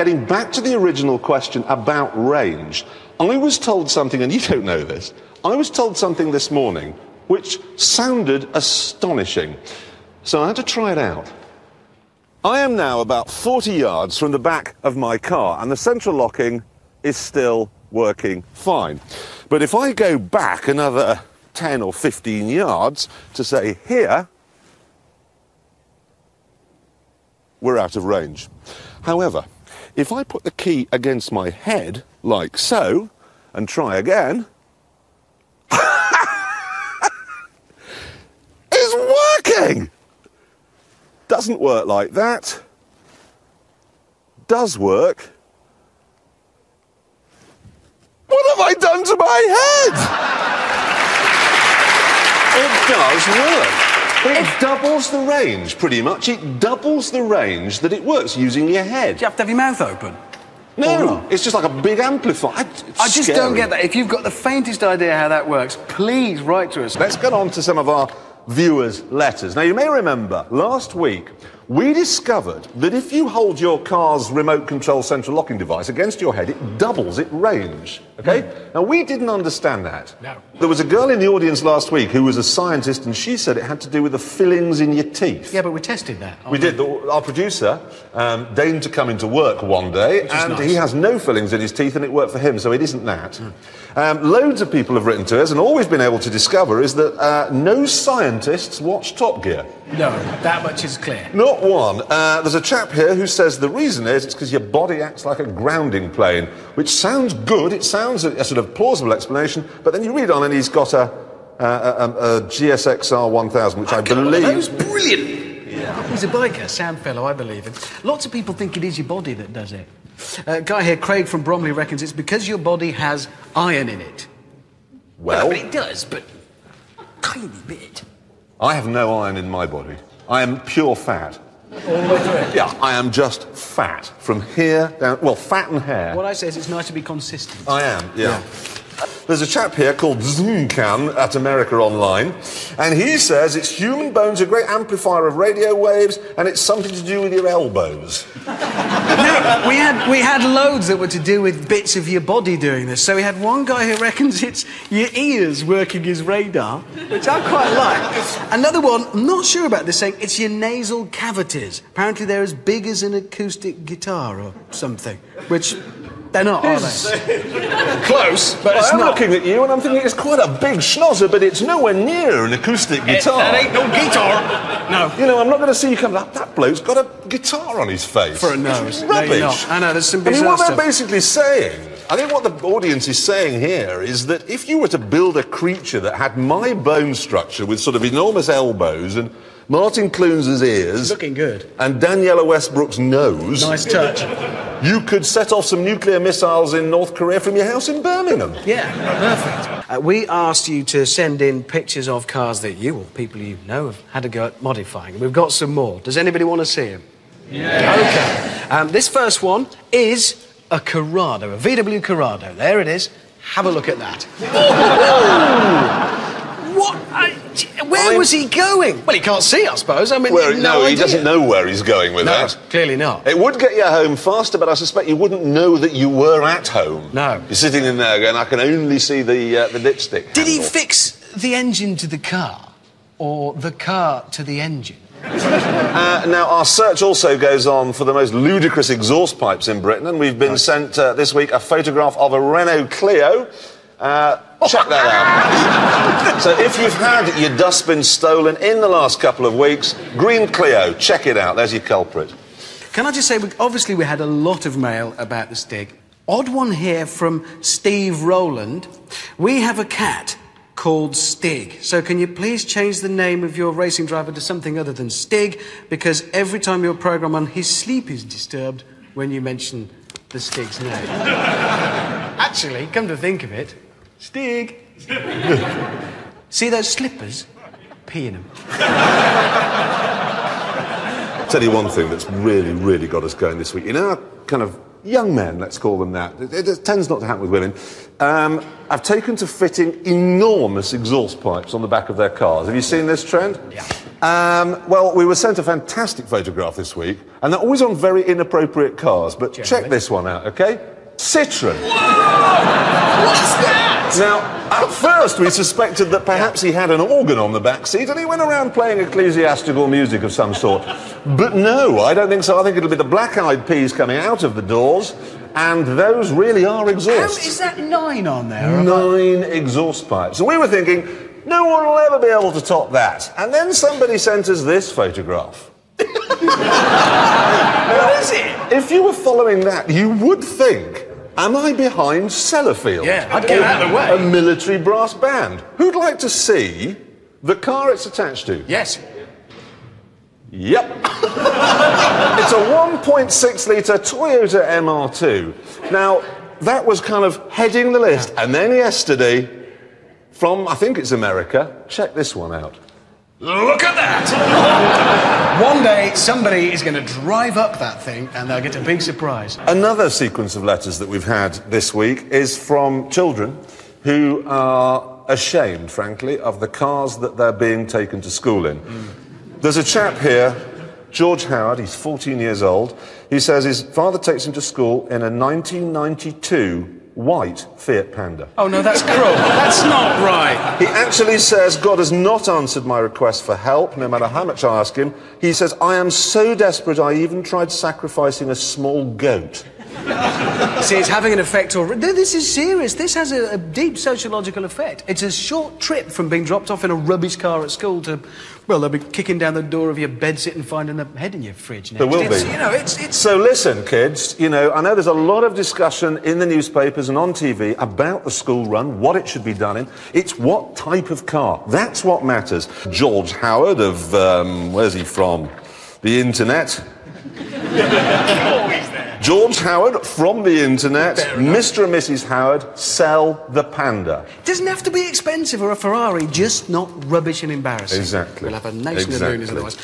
getting back to the original question about range, I was told something, and you don't know this, I was told something this morning which sounded astonishing. So I had to try it out. I am now about 40 yards from the back of my car, and the central locking is still working fine. But if I go back another 10 or 15 yards to say here, we're out of range. However, if I put the key against my head, like so, and try again, it's working! Doesn't work like that. Does work. What have I done to my head? It does work. It doubles the range, pretty much. It doubles the range that it works using your head. Do you have to have your mouth open? No, it's just like a big amplifier. I just scary. don't get that. If you've got the faintest idea how that works, please write to us. Let's get on to some of our viewers' letters. Now, you may remember last week we discovered that if you hold your car's remote control central locking device against your head, it doubles its range. Okay? Now, we didn't understand that. No. There was a girl in the audience last week who was a scientist, and she said it had to do with the fillings in your teeth. Yeah, but we tested that. We did. The- Our producer um, deigned to come into work one day, and nice. he has no fillings in his teeth, and it worked for him, so it isn't that. Um, loads of people have written to us, and all we've been able to discover is that uh, no scientists watch Top Gear. No, that much is clear. Not one. Uh, there's a chap here who says the reason is it's because your body acts like a grounding plane, which sounds good. It sounds a, a sort of plausible explanation, but then you read on, and he's got a, a, a, a GSXR 1000, which I believe. That was brilliant. Yeah. He's a biker, sound fellow, I believe him. Lots of people think it is your body that does it. Uh, guy here, Craig from Bromley, reckons it's because your body has iron in it. well, but it does, but tiny bit. I have no iron in my body. I am pure fat. All the way through. Yeah, I am just fat from here down. Well, fat and hair. What I say is it's nice to be consistent. I am, yeah. There's a chap here called Zuncan at America Online, and he says it's human bones, a great amplifier of radio waves, and it's something to do with your elbows. No, we had we had loads that were to do with bits of your body doing this. So we had one guy who reckons it's your ears working his radar, which I quite like. Another one, I'm not sure about this, saying it's your nasal cavities. Apparently they're as big as an acoustic guitar or something, which they're not, are they? Close, but it's I'm not. looking at you and I'm thinking it's quite a big schnozzer, but it's nowhere near an acoustic guitar. That ain't no guitar. No. You know, I'm not going to see you come. That, that bloke's got a guitar on his face. For a nose. It's No, you're rubbish. not. I know, there's some I mean, what they're basically saying, I think what the audience is saying here is that if you were to build a creature that had my bone structure with sort of enormous elbows and Martin Clunes' ears. Looking good. And Danniella Westbrook's nose. Nice touch. You could set off some nuclear missiles in North Korea from your house in Birmingham. Yeah, perfect. Uh, we asked you to send in pictures of cars that you or people you know have had a go at modifying. We've got some more. Does anybody want to see them? Yeah. Okay. Um, this first one is a Corrado, a VW Corrado. There it is. Have a look at that. what? I, where I'm- was he going? Well, he can't see, I suppose. I mean, Where, no, he idea. doesn't know where he's going with No, that. clearly not. It would get you home faster, but I suspect you wouldn't know that you were at home. No. You're sitting in there going, I can only see the, uh, the dipstick. Did he fix the engine to the car or the car to the engine? Uh, now, our search also goes on for the most ludicrous exhaust pipes in Britain, and we've been sent uh, this week a photograph of a Renault Clio. Uh, check that out. so, if you've had your dustbin stolen in the last couple of weeks, green Clio, check it out. There's your culprit. Can I just say, obviously, we had a lot of mail about the Stig. Odd one here from Steve Rowland. We have a cat called Stig. So, can you please change the name of your racing driver to something other than Stig? Because every time your program on his sleep is disturbed when you mention the Stig's name. Actually, come to think of it, Stig. See those slippers? Pee in them. tell you one thing that's really, really got us going this week. In our kind of young men, let's call them that, it, it tends not to happen with women, um, I've taken to fitting enormous exhaust pipes on the back of their cars. Have you seen this trend? Yeah. Um, well, we were sent a fantastic photograph this week, and they're always on very inappropriate cars. But check this one out, okay? Citroen. What's that? Now, at first we suspected that perhaps he had an organ on the back seat and he went around playing ecclesiastical music of some sort. But no, I don't think so. I think it'll be the black eyed peas coming out of the doors, and those really are How, exhausts. is that nine on there? Nine exhaust pipes. And we were thinking, no one will ever be able to top that. And then somebody sent us this photograph. What is it? If you were following that, you would think, am I behind Sellafield? Yeah, I'd get out of the way. A military brass band. Who'd like to see the car it's attached to? Yes. Yep. it's a 1.6 litre Toyota MR2. Now, that was kind of heading the list. And then yesterday, from I think it's America, check this one out. Look at that! One day, somebody is going to drive up that thing and they'll get a big surprise. Another sequence of letters that we've had this week is from children who are ashamed, frankly, of the cars that they're being taken to school in. Mm. There's a chap here, George Howard, he's 14 years old. He says his father takes him to school in a 1992 white Fiat Panda. Oh, no, that's cruel. That's not right. He actually says, God has not answered my request for help, no matter how much I ask him. He says, I am so desperate I even tried sacrificing a small goat. See, it's having an effect already. This is serious. This has a, a deep sociological effect. It's a short trip from being dropped off in a rubbish car at school to, well, they'll be kicking down the door of your bedsit and finding a head in your fridge. Next. There will It's- be. You know, it's it's. So listen, kids, you know, I know there's a lot of discussion in the newspapers and on TV about the school run, what it should be done in. It's what type of car. That's what matters. George Howard of, um, where's he from? The internet. George Howard from the internet, Mr. and Mrs. Howard sell the panda. It doesn't have to be expensive or a Ferrari, just not rubbish and embarrassing. Exactly. We'll have a nation of Exactly. loonies otherwise.